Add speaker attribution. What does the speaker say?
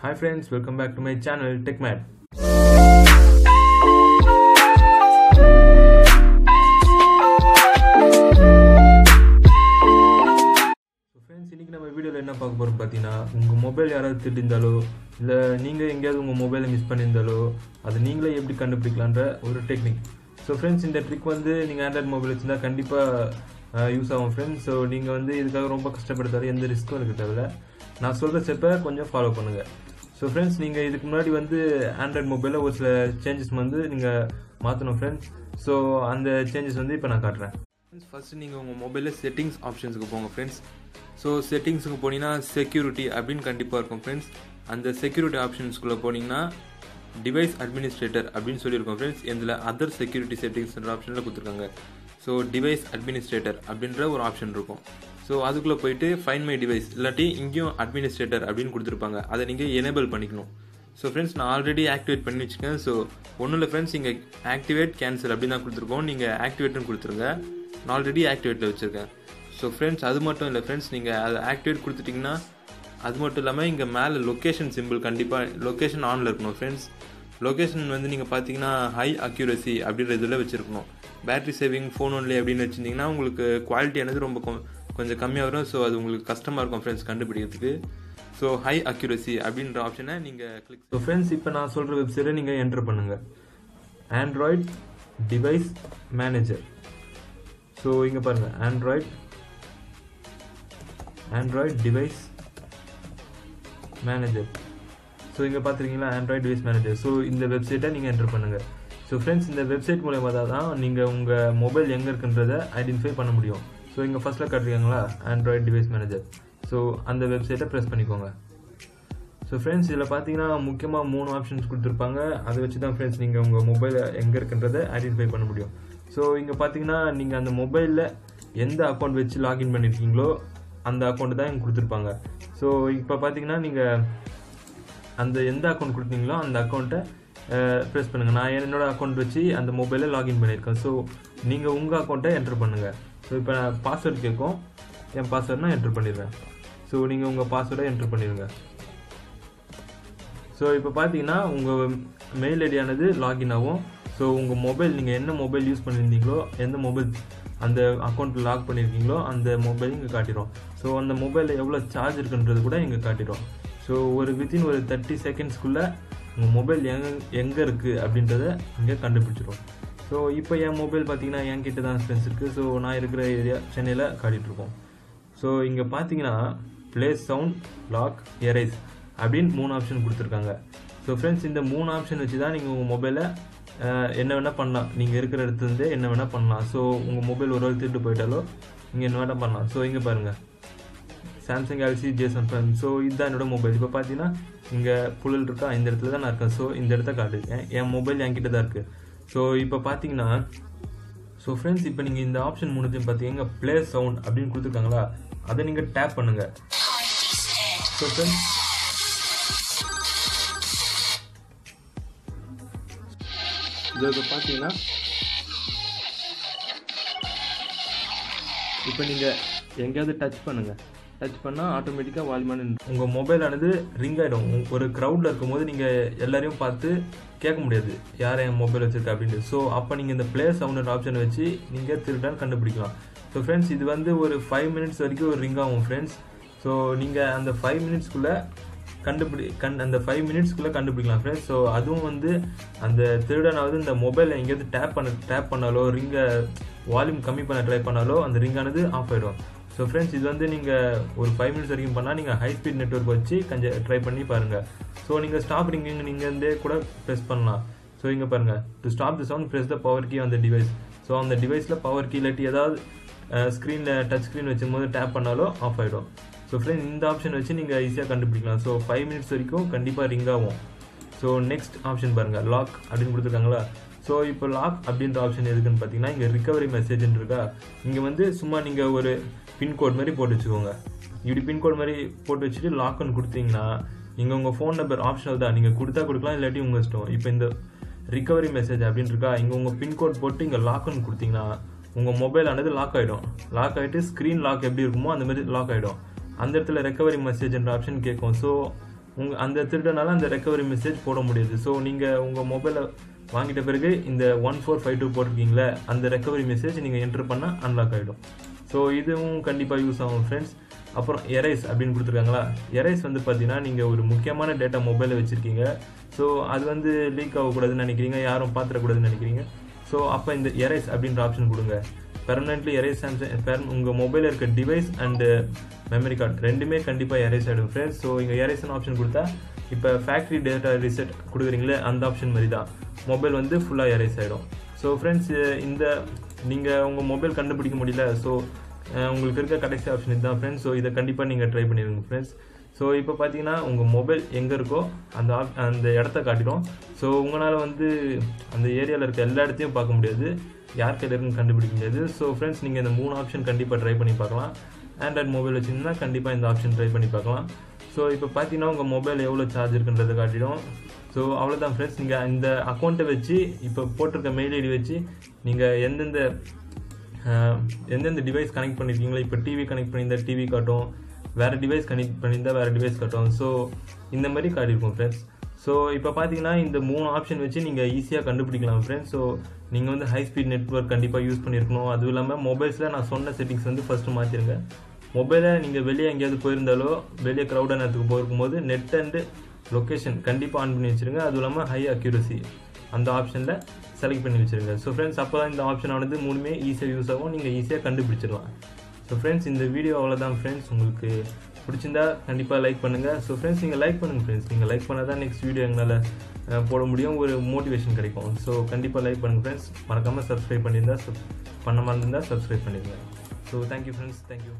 Speaker 1: Hi friends welcome back to my channel tech so friends இன்றைக்கி நம்ம வீடியோவில் என்ன பார்க்க போகிறோம் பார்த்தீங்கன்னா உங்கள் மொபைல் யாராவது திட்டிருந்தாலோ இல்லை நீங்கள் எங்கேயாவது உங்கள் மொபைலை மிஸ் பண்ணியிருந்தாலோ அது நீங்களே எப்படி கண்டுபிடிக்கலான்ற ஒரு டெக்னிக் ஸோ ஃப்ரெண்ட்ஸ் இந்த ட்ரிக் வந்து நீங்கள் ஆண்ட்ராய்ட் மொபைல் வச்சுருந்தா கண்டிப்பாக யூஸ் ஆகும் ஃப்ரெண்ட்ஸ் ஸோ நீங்கள் வந்து இதுக்காக ரொம்ப கஷ்டப்படுத்தாலும் எந்த ரிஸ்க்கும் இருக்க தேவையில்ல. நான் சொல்கிற ஸ்டெப்பை கொஞ்சம் ஃபாலோ பண்ணுங்கள் ஸோ ஃப்ரெண்ட்ஸ் நீங்கள் இதுக்கு முன்னாடி வந்து ஆண்ட்ராய்ட் மொபைலில் ஒரு சில சேஞ்சஸ் வந்து நீங்கள் மாற்றணும் ஃப்ரெண்ட்ஸ் ஸோ அந்த சேஞ்சஸ் வந்து இப்போ நான் காட்டுறேன். ஃப்ரெண்ட்ஸ் ஃபஸ்ட்டு நீங்கள் உங்கள் மொபைலில் செட்டிங்ஸ் ஆப்ஷன்ஸுக்கு போங்க ஃப்ரெண்ட்ஸ் ஸோ செட்டிங்ஸுக்கு போனீங்கன்னா செக்யூரிட்டி அப்படின்னு கண்டிப்பாக இருக்கும் ஃப்ரெண்ட்ஸ் அந்த செக்யூரிட்டி ஆப்ஷன்ஸ்குள்ளே போனீங்கன்னா டிவைஸ் அட்மினிஸ்ட்ரேட்டர் அப்படின்னு சொல்லியிருக்கோம் ஃப்ரெண்ட்ஸ் இதில் அதர் செக்யூரிட்டி செட்டிங்ஸ்ன்ற ஆப்ஷனில் கொடுத்துருக்காங்க. ஸோ டிவைஸ் அட்மினிஸ்ட்ரேட்டர் அப்படின்ற ஒரு ஆப்ஷன் இருக்கும். ஸோ அதுக்குள்ளே போயிட்டு ஃபைன் மை டிவைஸ் இல்லாட்டி இங்கேயும் அட்மினிஸ்ட்ரேட்டர் அப்படின்னு கொடுத்துருப்பாங்க. அதை நீங்கள் எனேபிள் பண்ணிக்கணும். ஸோ ஃப்ரெண்ட்ஸ் நான் ஆல்ரெடி ஆக்டிவேட் பண்ணி வச்சுக்கேன். ஸோ ஒன்றும் இல்லை ஃப்ரெண்ட்ஸ் இங்கே ஆக்டிவேட் கேன்சல் அப்படின்னு தான் கொடுத்துருக்கோம். நீங்கள் ஆக்டிவேட்னு கொடுத்துருங்க. நான் ஆல்ரெடி ஆக்டிவேட்டில் வச்சுருக்கேன். ஸோ ஃப்ரெண்ட்ஸ் அது மட்டும் இல்லை ஃப்ரெண்ட்ஸ் நீங்கள் அதை ஆக்டிவேட் கொடுத்துட்டிங்கன்னா அது மட்டும் இல்லாமல் இங்கே மேலே லொக்கேஷன் சிம்பிள் கண்டிப்பாக லொக்கேஷன் ஆனில் இருக்கணும் ஃப்ரெண்ட்ஸ் லொக்கேஷன் வந்து நீங்கள் பார்த்தீங்கன்னா ஹை அக்யூரசி அப்படின்ற இதில் வச்சுருக்கணும். பேட்டரி சேவிங் ஃபோன் ஒன்லி அப்படின்னு வச்சுருந்தீங்கன்னா உங்களுக்கு குவாலிட்டியானது ரொம்ப கொஞ்சம் கம்மியாக வரும். ஸோ அது உங்களுக்கு கஷ்டமாக இருக்கும் ஃப்ரெண்ட்ஸ் கண்டுபிடிக்கிறதுக்கு. ஸோ ஹை அக்யூரசி அப்படின்ற ஆப்ஷனை நீங்கள் கிளிக் ஸோ ஃப்ரெண்ட்ஸ் இப்போ நான் சொல்கிற வெப்சைட்டை நீங்கள் என்டர் பண்ணுங்கள் ஆண்ட்ராய்ட் டிவைஸ் மேனேஜர் ஸோ இங்கே பாருங்கள் Android Android device manager so இங்கே பார்த்துருக்கீங்களா? ஆண்ட்ராய்ட் டிவைஸ் மேனேஜர் ஸோ இந்த வெப்சைட்டை நீங்கள் என்டர் பண்ணுங்கள் ஸோ ஃப்ரெண்ட்ஸ் இந்த வெப்சைட் மூலயமா தான் நீங்கள் உங்கள் மொபைல் எங்கே இருக்குன்றதை ஐடென்டிஃபை பண்ண முடியும். ஸோ இங்கே ஃபஸ்ட்டில் கட்டிருக்காங்களா? ஆண்ட்ராய்ட் டிவைஸ் மேனேஜர் ஸோ அந்த வெப்சைட்டை ப்ரெஸ் பண்ணிக்கோங்க. ஸோ ஃப்ரெண்ட்ஸ் இதில் பார்த்தீங்கன்னா முக்கியமாக மூணு ஆப்ஷன்ஸ் கொடுத்துருப்பாங்க. அதை வச்சு தான் ஃப்ரெண்ட்ஸ் நீங்கள் உங்கள் மொபைலை எங்கே இருக்குன்றதை ஐடென்டிஃபை பண்ண முடியும். ஸோ இங்கே பார்த்தீங்கன்னா நீங்கள் அந்த மொபைலில் எந்த அக்கௌண்ட் வச்சு லாகின் பண்ணியிருக்கீங்களோ அந்த அக்கௌண்ட் தான் இங்கே கொடுத்துருப்பாங்க. ஸோ இப்போ பார்த்தீங்கன்னா நீங்கள் அந்த எந்த அக்கௌண்ட் கொடுத்தீங்களோ அந்த அக்கௌண்ட்டை ப்ரெஸ் பண்ணுங்கள் நான் என்னோட அக்கௌண்ட் வச்சு அந்த மொபைலில் லாகின் பண்ணியிருக்கேன். ஸோ நீங்கள் உங்கள் அக்கௌண்ட்டை என்டர் பண்ணுங்கள் ஸோ இப்போ பாஸ்வேர்டு கேட்கும். என் பாஸ்வேர்ட் நான் என்டர் பண்ணிடுறேன். ஸோ நீங்கள் உங்கள் பாஸ்வேர்டை என்டர் பண்ணிடுங்க. ஸோ இப்போ பார்த்தீங்கன்னா உங்கள் மெயில் ஐடியானது லாகின் ஆகும். ஸோ உங்கள் மொபைல் நீங்கள் என்ன மொபைல் யூஸ் பண்ணியிருந்தீங்களோ எந்த மொபைல் அந்த அக்கௌண்ட்டில் லாக் பண்ணியிருக்கீங்களோ அந்த மொபைல் இங்கே காட்டிடும். ஸோ அந்த மொபைலில் எவ்வளோ சார்ஜ் இருக்குன்றது கூட இங்கே காட்டிடும். ஸோ ஒரு வித்தின் ஒரு தேர்ட்டி செகண்ட்ஸ்க்குள்ளே உங்கள் மொபைல் எங்கே எங்கே இருக்குது அப்படின்றத இங்கே கண்டுபிடிச்சிரும். ஸோ இப்போ என் மொபைல் பார்த்தீங்கன்னா என் கிட்ட தான் ஃப்ரெண்ட்ஸ் இருக்குது ஸோ நான் இருக்கிற ஏரியா சென்னையில் காட்டிகிட்ருக்கோம் ஸோ இங்கே பார்த்தீங்கன்னா ப்ளே சவுண்ட் லாக் எரேஸ் அப்படின்னு மூணு ஆப்ஷன் கொடுத்துருக்காங்க. ஸோ ஃப்ரெண்ட்ஸ் இந்த மூணு ஆப்ஷன் வச்சு தான் நீங்கள் உங்கள் மொபைலை என்ன வேணால் பண்ணலாம். நீங்கள் இருக்கிற இடத்துலேருந்தே என்ன வேணால் பண்ணலாம். ஸோ உங்கள் மொபைல் ஒரு வேளை திருட்டு போயிட்டாலோ நீங்கள் என்ன வேணால் பண்ணலாம். ஸோ இங்கே பாருங்கள் Samsung Galaxy J five so இதுதான் என்னோட மொபைல் இப்போ பார்த்தீங்கன்னா இங்கே புழல் இருக்கா? இந்த இடத்துல தான் நான் இருக்கேன். ஸோ இந்த இடத்த காட்டுருக்கேன் என் மொபைல் என்கிட்ட தான் இருக்குது ஸோ இப்போ பார்த்தீங்கன்னா ஸோ ஃப்ரெண்ட்ஸ் இப்போ நீங்கள் இந்த ஆப்ஷன் மூணுத்தையும் பார்த்தீங்கன்னா ப்ளே சவுண்ட் அப்படின்னு கொடுத்துருக்காங்களா? அதை நீங்கள் டேப் பண்ணுங்கள் ஸோ ஃப்ரெண்ட்ஸ் இது இப்போ பார்த்தீங்கன்னா இப்போ நீங்கள் எங்கேயாவது டச் பண்ணுங்கள் டச் பண்ணால் ஆட்டோமேட்டிக்காக வால்யூமான உங்கள் மொபைலானது ரிங் ஆகிடும் ஒரு க்ரௌடில் இருக்கும்போது நீங்கள் எல்லாரையும் பார்த்து கேட்க முடியாது. யார் என் மொபைல் வச்சுருக்கா அப்படின்ட்டு ஸோ அப்போ நீங்கள் இந்த ப்ளே சவுண்ட் ஆப்ஷனை வச்சு நீங்கள் திருடான்னு கண்டுபிடிக்கலாம். ஸோ ஃப்ரெண்ட்ஸ் இது வந்து ஒரு ஃபைவ் மினிட்ஸ் வரைக்கும் ஒரு ரிங் ஆகும் ஃப்ரெண்ட்ஸ் ஸோ நீங்கள் அந்த ஃபைவ் மினிட்ஸ்க்குள்ளே கண்டுபிடி கண் அந்த ஃபைவ் மினிட்ஸ்க்குள்ளே கண்டுபிடிக்கலாம் ஃப்ரெண்ட்ஸ் ஸோ அதுவும் வந்து அந்த திருடனாவது இந்த மொபைலில் எங்கேயாவது டேப் பண்ண டேப் பண்ணாலோ ரிங்கை வால்யூம் கம்மி பண்ண ட்ரை பண்ணாலோ அந்த ரிங்கானது ஆஃப் ஆகிடும் ஸோ ஃப்ரெண்ட்ஸ் இது வந்து நீங்கள் ஒரு ஃபைவ் மினிட்ஸ் வரைக்கும் பண்ணால் நீங்கள் ஹை ஸ்பீட் நெட்ஒர்க் வச்சு கொஞ்சம் ட்ரை பண்ணி பாருங்கள் ஸோ நீங்கள் ஸ்டாப் ரிங்கிங் நீங்கள் இருந்தே கூட ப்ரெஸ் பண்ணலாம். ஸோ இங்கே பாருங்கள் to stop the sound press the power key அந்த டிவைஸ் ஸோ அந்த டிவைஸில் பவர் கீ இல்லாட்டி ஏதாவது ஸ்க்ரீனில் டச் ஸ்க்ரீன் வச்சும்போது டேப் பண்ணாலும் ஆஃப் ஆகிடும் ஸோ ஃப்ரெண்ட்ஸ் இந்த ஆப்ஷன் வச்சு நீங்கள் ஈஸியாக கண்டுபிடிக்கலாம். ஸோ ஃபைவ் மினிட்ஸ் வரைக்கும் கண்டிப்பாக ரிங் ஆகும். ஸோ நெக்ஸ்ட் ஆப்ஷன் பாருங்கள் லாக் அப்படின்னு கொடுத்துருக்காங்களா? ஸோ இப்போ லாக் அப்படின்ற ஆப்ஷன் எதுக்குன்னு பார்த்தீங்கன்னா இங்கே ரிகவரி மெசேஜ்னு இருக்கா? இங்கே வந்து சும்மா நீங்கள் ஒரு பின்கோட் மாதிரி போட்டு வச்சுக்கோங்க. இப்படி பின்கோட் மாதிரி போட்டு வச்சுட்டு லாக்அன் கொடுத்தீங்கன்னா நீங்கள் உங்கள் ஃபோன் நம்பர் ஆப்ஷனல் தான். நீங்கள் கொடுத்தா கொடுக்கலாம் இல்லாட்டி உங்கள் இஷ்டம். இப்போ இந்த ரிகவரி மெசேஜ் அப்படின்னு இருக்கா இங்கே உங்கள் பின்கோட் போட்டு இங்கே லாக்அன் கொடுத்தீங்கன்னா உங்கள் மொபைல் ஆனது லாக் ஆகிடும் லாக் ஆகிட்டு ஸ்க்ரீன் லாக் எப்படி இருக்குமோ அந்த மாதிரி லாக் ஆகிடும் அந்த இடத்துல ரெக்கவரி மெசேஜ்ன்ற ஆப்ஷன் கேட்கும். ஸோ உங்கள் அந்த திருடனால அந்த ரெக்கவரி மெசேஜ் போட முடியாது. ஸோ நீங்கள் உங்கள் மொபைலை வாங்கிட்ட பிறகு இந்த ஒன் ஃபோர் ஃபைவ் டூ போட்டிருக்கீங்களே அந்த ரெக்கவரி மெசேஜ் நீங்கள் என்ட்ரு பண்ணால் அன்லாக் ஆகிடும் ஸோ இதுவும் கண்டிப்பாக யூஸ் ஆகும் ஃப்ரெண்ட்ஸ் அப்புறம் எரைஸ் அப்படின்னு கொடுத்துருக்காங்களா? எரைஸ் வந்து பார்த்தீங்கன்னா நீங்கள் ஒரு முக்கியமான டேட்டா மொபைலில் வச்சுருக்கீங்க. ஸோ அது வந்து லீக் ஆகக்கூடாதுன்னு நினைக்கிறீங்க. யாரும் பார்த்துடக்கூடாதுன்னு நினைக்கிறீங்க. ஸோ அப்போ இந்த எரைஸ் அப்படின்ற ஆப்ஷன் கொடுங்க. பெர்மனெண்ட்லி எரேஸ் சாம்சங் உங்கள் மொபைலில் இருக்க டிவைஸ் அண்டு மெமரி கார்டு ரெண்டுமே கண்டிப்பாக எரேஸ் ஆகிடும் ஃப்ரெண்ட்ஸ் ஸோ இங்கே எரேஸ்னு ஆப்ஷன் கொடுத்தா இப்போ ஃபேக்ட்ரி டேட்டா ரிசெட் கொடுக்குறீங்களே அந்த ஆப்ஷன் மாதிரி தான் மொபைல் வந்து ஃபுல்லாக எரேஸ் ஆகிடும் ஸோ ஃப்ரெண்ட்ஸ் இந்த நீங்கள் உங்கள் மொபைல் கண்டுபிடிக்க முடியல ஸோ உங்களுக்கு இருக்க கடைசி ஆப்ஷன் இதுதான் ஃப்ரெண்ட்ஸ் ஸோ இதை கண்டிப்பாக நீங்கள் ட்ரை பண்ணிடுங்க ஃப்ரெண்ட்ஸ் ஸோ இப்போ பார்த்தீங்கன்னா உங்கள் மொபைல் எங்கே இருக்கோ அந்த ஆப் அந்த இடத்த காட்டிடும். ஸோ உங்களால் வந்து அந்த ஏரியாவில் இருக்க எல்லா இடத்தையும் பார்க்க முடியாது. யார் கையில் இருக்குன்னு கண்டுபிடிக்க முடியாது. ஸோ ஃப்ரெண்ட்ஸ் நீங்கள் இந்த மூணு ஆப்ஷன் கண்டிப்பாக ட்ரை பண்ணி பார்க்கலாம். ஆண்ட்ராய்ட் மொபைல் வச்சுருந்தா கண்டிப்பாக இந்த ஆப்ஷன் ட்ரை பண்ணி பார்க்கலாம். ஸோ இப்போ பார்த்தீங்கன்னா உங்கள் மொபைல் எவ்வளோ சார்ஜ் இருக்குன்றதை காட்டிடும். ஸோ அவ்வளோதான் ஃப்ரெண்ட்ஸ் நீங்கள் இந்த அக்கௌண்ட்டை வச்சு இப்போ போட்டிருக்க மெயில் ஐடி வச்சு நீங்கள் எந்தெந்த எந்தெந்த டிவைஸ் கனெக்ட் பண்ணியிருக்கீங்களோ இப்போ டிவி கனெக்ட் பண்ணியிருந்தா டிவி காட்டும். வேறு டிவைஸ் கனெக்ட் பண்ணியிருந்தா வேறு டிவைஸ் காட்டும். ஸோ இந்த மாதிரி காட்டியிருக்கும் ஃப்ரெண்ட்ஸ் ஸோ இப்போ பார்த்தீங்கன்னா இந்த மூணு ஆப்ஷன் வச்சு நீங்கள் ஈஸியாக கண்டுபிடிக்கலாம் ஃப்ரெண்ட்ஸ் ஸோ நீங்கள் வந்து ஹை ஸ்பீட் நெட்ஒர்க் கண்டிப்பாக யூஸ் பண்ணியிருக்கணும் அதுவும் இல்லாமல் மொபைல்ஸில் நான் சொன்ன செட்டிங்ஸ் வந்து ஃபஸ்ட்டு மாற்றிருங்க மொபைலை நீங்கள் வெளியே எங்கேயாவது போயிருந்தாலோ வெளியே க்ரௌடான இடத்துக்கு போயிருக்கும்போது நெட் அண்டு லொக்கேஷன் கண்டிப்பாக ஆன் பண்ணி வச்சுருங்க. அதுவும் இல்லாமல் ஹை அக்யூரசி அந்த ஆப்ஷனில் செலக்ட் பண்ணி வச்சுருங்க. ஸோ ஃப்ரெண்ட்ஸ் அப்போ தான் இந்த ஆப்ஷன் ஆனது மூணுமே ஈஸியாக யூஸ் ஆகும். நீங்கள் ஈஸியாக கண்டுபிடிச்சிடலாம். ஸோ ஃப்ரெண்ட்ஸ் இந்த வீடியோ அவ்வளோதான் ஃப்ரெண்ட்ஸ் உங்களுக்கு பிடிச்சிருந்தா கண்டிப்பாக லைக் பண்ணுங்கள் ஸோ ஃப்ரெண்ட்ஸ் நீங்கள் லைக் பண்ணுங்கள் ஃப்ரெண்ட்ஸ் நீங்கள் லைக் பண்ணால் தான் நெக்ஸ்ட் வீடியோ எங்களால் போட முடியும். ஒரு மோட்டிவேஷன் கிடைக்கும். ஸோ கண்டிப்பாக லைக் பண்ணுங்கள் ஃப்ரெண்ட்ஸ் மறக்காமல் சப்ஸ்கிரைப் பண்ணியிருந்தா பண்ண மாதிரி இருந்தால் சப்ஸ்கிரைப் பண்ணிடுங்க ஸோ தேங்க்யூ ஃப்ரெண்ட்ஸ் தேங்க்யூ